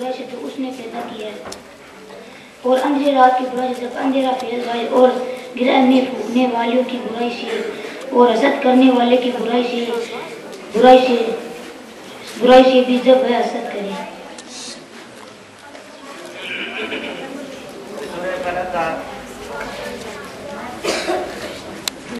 बुराई से तो उसने पैदा किया और अंधेरे रात की बुराई जब अंधेरा फैल जाए और गिरह में फूकने वालों की बुराई से और हसद करने वाले की बुराई से बुराई से बुराई से भी जब वह हसद करे।